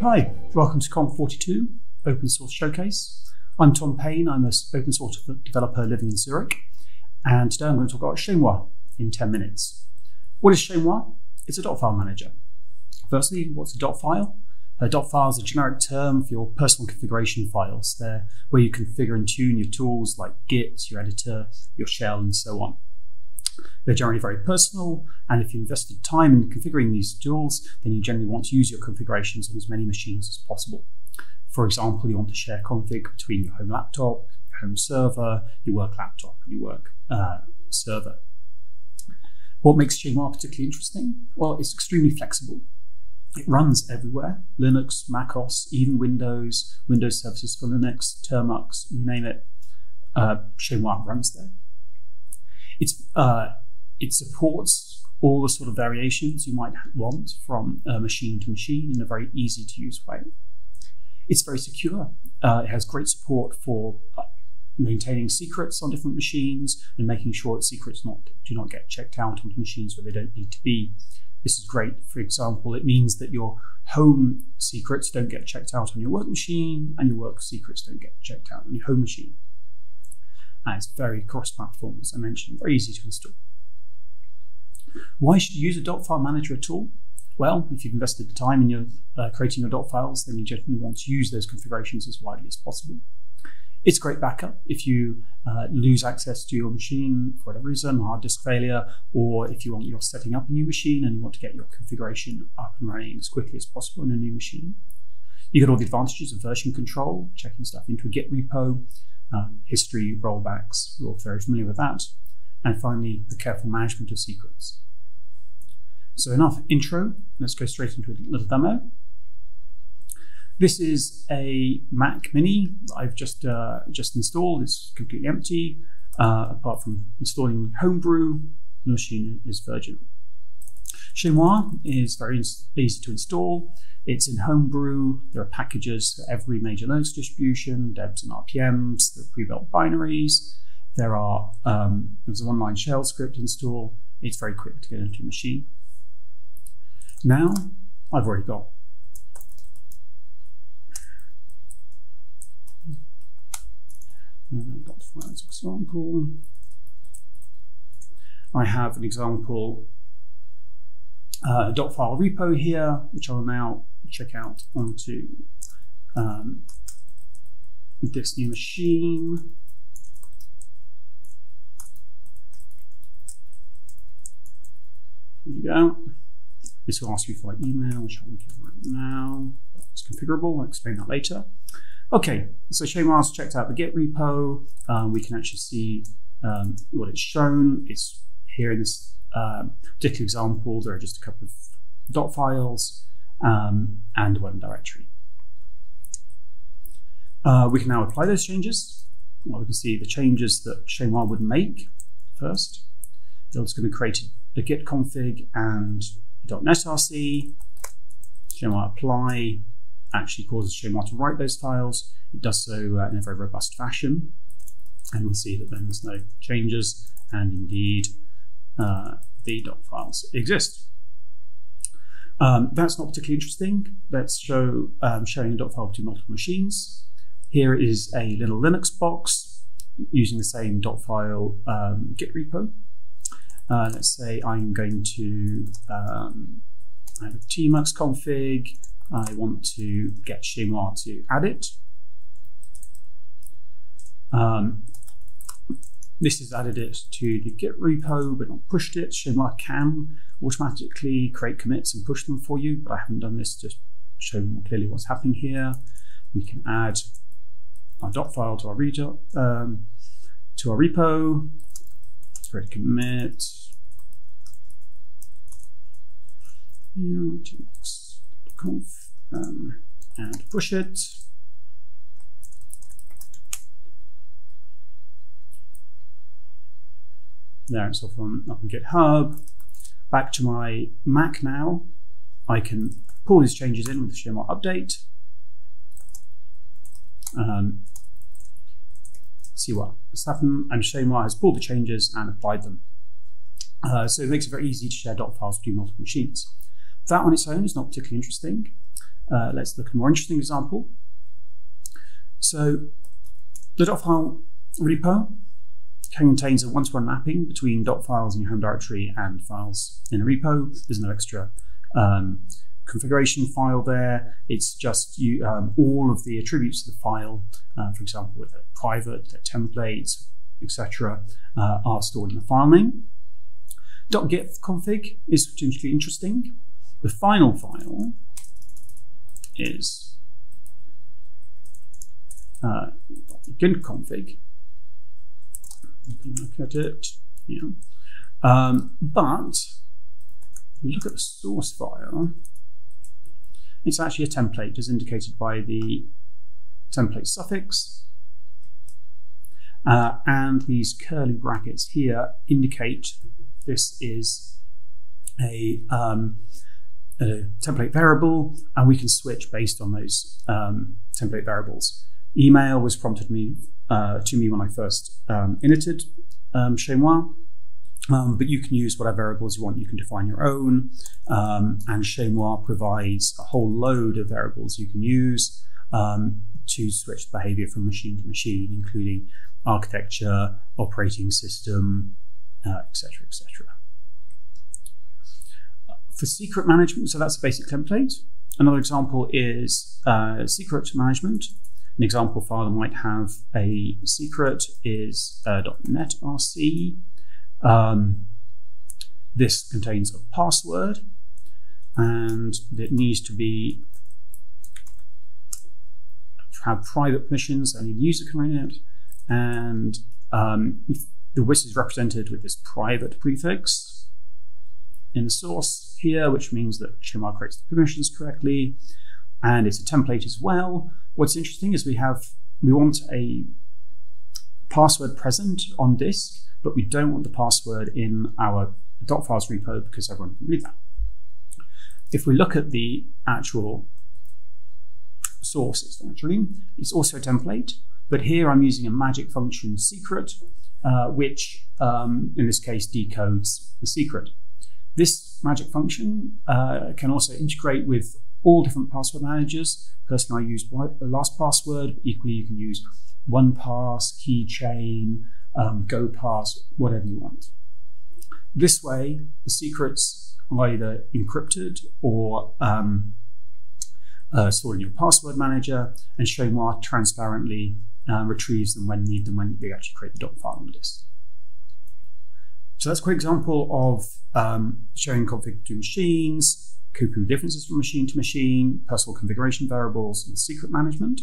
Hi, welcome to Conf42, Open Source Showcase. I'm Tom Payne, I'm an open source developer living in Zurich, and today I'm going to talk about chezmoi in 10 minutes. What is chezmoi It's a dot file manager. Firstly, what's a dot file? A dot file is a generic term for your personal configuration files. They're where you configure and tune your tools like Git, your editor, your shell, and so on. They're generally very personal, and if you invested time in configuring these tools, then you generally want to use your configurations on as many machines as possible. For example, you want to share config between your home laptop, your home server, your work laptop, and your work uh, server. What makes chezmoi particularly interesting? Well, it's extremely flexible. It runs everywhere, Linux, macOS, even Windows, Windows services for Linux, Termux, you name it, uh, runs there. It's, uh, it supports all the sort of variations you might want from uh, machine to machine in a very easy to use way. It's very secure. Uh, it has great support for uh, maintaining secrets on different machines and making sure that secrets not, do not get checked out onto machines where they don't need to be. This is great. For example, it means that your home secrets don't get checked out on your work machine and your work secrets don't get checked out on your home machine. It's very cross-platform, as I mentioned, very easy to install. Why should you use a dot file manager at all? Well, if you've invested the time in your uh, creating your dot files, then you generally want to use those configurations as widely as possible. It's great backup if you uh, lose access to your machine for whatever reason, hard disk failure, or if you want you're setting up a new machine and you want to get your configuration up and running as quickly as possible in a new machine. You get all the advantages of version control, checking stuff into a Git repo, um, history rollbacks, we're all very familiar with that. And finally, the careful management of secrets. So enough intro, let's go straight into a little demo. This is a Mac Mini that I've just, uh, just installed. It's completely empty, uh, apart from installing Homebrew, the machine is Virgin. Chez is very easy to install. It's in Homebrew. There are packages for every major Linux distribution, debs and RPMs. There are pre-built binaries. There are um, there's an online shell script install. It's very quick to get into your machine. Now I've already got example. I have an example uh, dot file repo here, which I'll now check out onto um, this new machine. There you go. This will ask you for my email, which I will give right now. It's configurable, I'll explain that later. Okay, so chezmoi's checked out the Git repo. Um, we can actually see um, what it's shown. It's here in this um, particular example. There are just a couple of dot files um, and one directory. Uh, we can now apply those changes. Well, we can see the changes that chezmoi would make first. It's going to create a git config and .netrc. chezmoi apply actually causes chezmoi to write those files. It does so uh, in a very robust fashion. And we'll see that then there's no changes and indeed the dot files exist. Um, that's not particularly interesting. Let's show um, sharing a dot file between multiple machines. Here is a little Linux box using the same dot file um, Git repo. Uh, let's say I'm going to um, I have a tmux config. I want to get chezmoi to add it. Um, this has added it to the Git repo, but not pushed it. chezmoi can automatically create commits and push them for you, but I haven't done this to show more clearly what's happening here. We can add our dot file to our reader, um, to our repo. Create a commit. conf um, and push it. There it's off on, up on GitHub. Back to my Mac now. I can pull these changes in with the chezmoi update. Um, see what has happened. And chezmoi has pulled the changes and applied them. Uh, so it makes it very easy to share dot files between multiple machines. That on its own is not particularly interesting. Uh, let's look at a more interesting example. So the dot file repo contains a one-to-one mapping between dot files in your home directory and files in a repo. There's no extra um, configuration file there. It's just you, um, all of the attributes of the file, uh, for example, with a private, a templates, etc., uh, are stored in the file name. .git config is potentially interesting. The final file is uh, .git config. You can look at it. Yeah. Um, but if you look at the source file, it's actually a template as indicated by the template suffix. Uh, and these curly brackets here indicate this is a, um, a, template variable, and we can switch based on those um, template variables. Email was prompted me uh, to me when I first um, initted um, um, but you can use whatever variables you want. You can define your own, um, and chezmoi provides a whole load of variables you can use um, to switch behavior from machine to machine, including architecture, operating system, etc., uh, etc. Et For secret management, so that's a basic template. Another example is uh, secret management. An example file that might have a secret is uh, .netrc. Um, this contains a password and it needs to be have private permissions, only the user can read it, and um, the WIS is represented with this private prefix in the source here, which means that chezmoi creates the permissions correctly, and it's a template as well. What's interesting is we have we want a password present on disk, but we don't want the password in our .files repo because everyone can read that. If we look at the actual source, actually, it's also a template, but here I'm using a magic function secret, uh, which um, in this case decodes the secret. This magic function uh, can also integrate with all different password managers. Personally, I use last LastPassword. Equally, you can use OnePass, Keychain, um, GoPass, whatever you want. This way, the secrets are either encrypted or um, uh, stored in your password manager, and chezmoi transparently uh, retrieves them when need them when they actually create the dot file on disk. So that's a quick example of um, config to machines, coping differences from machine to machine, personal configuration variables, and secret management,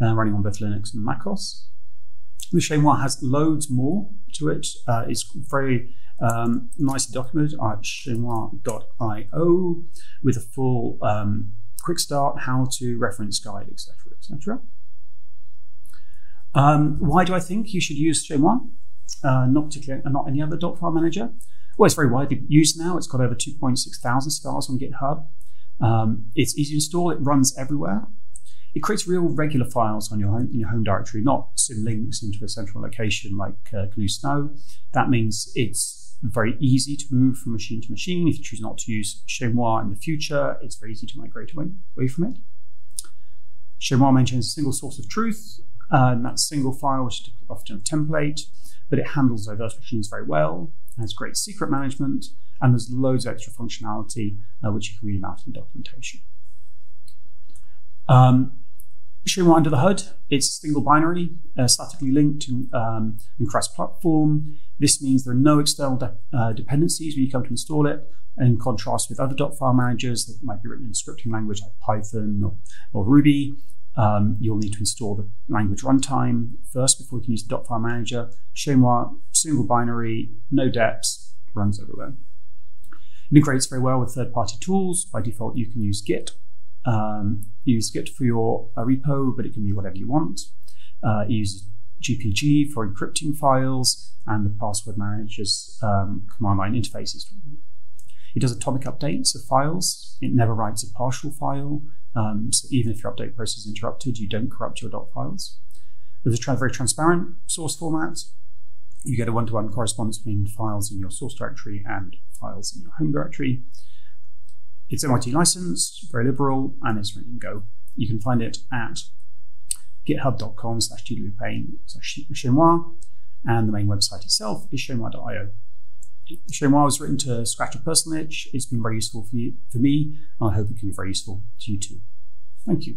uh, running on both Linux and macOS. The chezmoi has loads more to it. Uh, it's very um, nicely documented at chezmoi.io with a full um, quick start, how to reference guide, etc., etc. Um, why do I think you should use chezmoi? Uh, not particularly, not any other dot file manager. Well, it's very widely used now. It's got over 2.6 thousand stars on GitHub. Um, it's easy to install. It runs everywhere. It creates real regular files on your home, in your home directory, not symlinks into a central location like uh, GNU Stow. That means it's very easy to move from machine to machine. If you choose not to use chezmoi in the future, it's very easy to migrate away, away from it. chezmoi maintains a single source of truth, uh, and that single file, which is often a template, but it handles diverse machines very well, has great secret management, and there's loads of extra functionality uh, which you can read about in documentation. Um, chezmoi under the hood, it's a single binary, uh, statically linked to um, and cross-platform. This means there are no external de uh, dependencies when you come to install it, in contrast with other dot file managers that might be written in scripting language like Python or, or Ruby. Um, you'll need to install the language runtime first before you can use the dot file manager. chezmoi, single binary, no deps, runs everywhere. It integrates very well with third-party tools. By default, you can use Git. Um, use Git for your uh, repo, but it can be whatever you want. Uh, it uses GPG for encrypting files and the password manager's um, command line interfaces. It does atomic updates of files. It never writes a partial file. Um, so even if your update process is interrupted, you don't corrupt your dot files. There's a very transparent source format. You get a one-to-one -one correspondence between files in your source directory and files in your home directory. It's MIT licensed, very liberal, and it's written in Go. You can find it at github.com slash slash chezmoi, and the main website itself is chezmoi.io. chezmoi was written to scratch a personal itch. It's been very useful for, you, for me, and I hope it can be very useful to you too. Thank you.